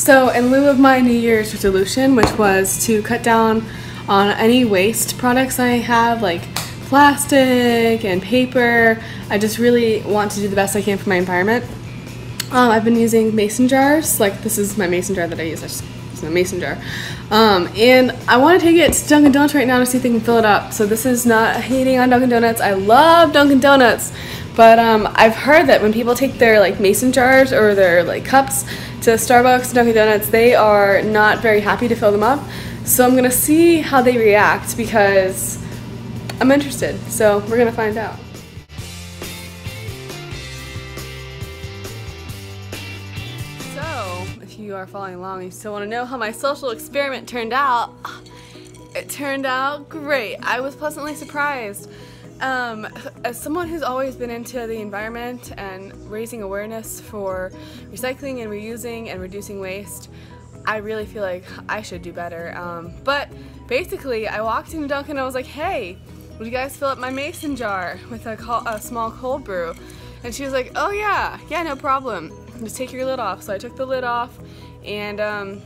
So in lieu of my New Year's resolution, which was to cut down on any waste products I have, like plastic and paper, I just really want to do the best I can for my environment. Um, I've been using mason jars, like this is my mason jar that I use, it's my mason jar. Um, and I want to take it to Dunkin' Donuts right now to see if they can fill it up. So this is not hating on Dunkin' Donuts, I love Dunkin' Donuts. But um, I've heard that when people take their like mason jars or their like cups to Starbucks Dunkin' Donuts, they are not very happy to fill them up. So I'm gonna see how they react because I'm interested. So we're gonna find out. You are following along, you still want to know how my social experiment turned out. It turned out great. I was pleasantly surprised. Um, as someone who's always been into the environment and raising awareness for recycling and reusing and reducing waste, I really feel like I should do better. Um, but basically, I walked into Dunkin' and I was like, hey, would you guys fill up my mason jar with a, a small cold brew? And she was like, oh yeah, yeah, no problem. Just take your lid off. So I took the lid off and um,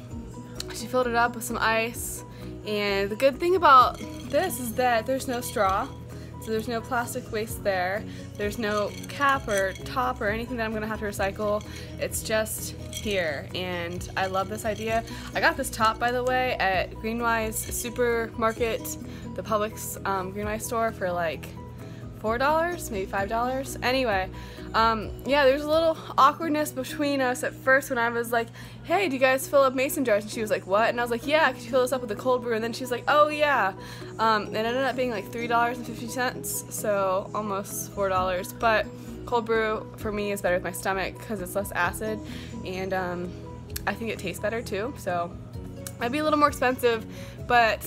she filled it up with some ice. And the good thing about this is that there's no straw. So there's no plastic waste there. There's no cap or top or anything that I'm gonna have to recycle. It's just here and I love this idea. I got this top by the way at Greenwise Supermarket, the Publix um, Greenwise store for like $4, maybe $5. Anyway, um, yeah, there's a little awkwardness between us at first when I was like, hey, do you guys fill up mason jars? And she was like, what? And I was like, yeah, could you fill this up with a cold brew? And then she was like, oh, yeah. Um, it ended up being like $3.50, so almost $4. But cold brew for me is better with my stomach because it's less acid and um, I think it tastes better too. So might be a little more expensive, but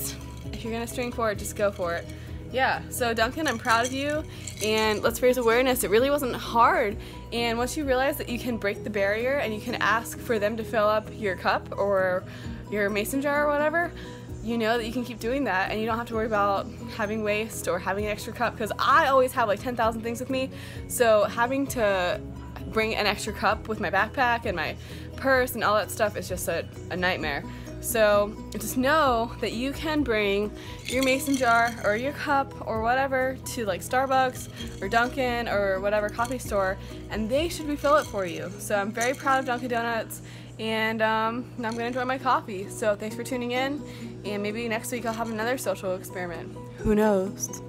if you're gonna string for it, just go for it yeah, so Dunkin', I'm proud of you, and let's raise awareness. It really wasn't hard, and once you realize that you can break the barrier and you can ask for them to fill up your cup or your mason jar or whatever, you know that you can keep doing that and you don't have to worry about having waste or having an extra cup because I always have like 10,000 things with me, so having to bring an extra cup with my backpack and my purse and all that stuff is just a, a nightmare. So just know that you can bring your mason jar or your cup or whatever to like Starbucks or Dunkin' or whatever coffee store and they should refill it for you. So I'm very proud of Dunkin' Donuts and um, I'm to enjoy my coffee. So thanks for tuning in and maybe next week I'll have another social experiment. Who knows?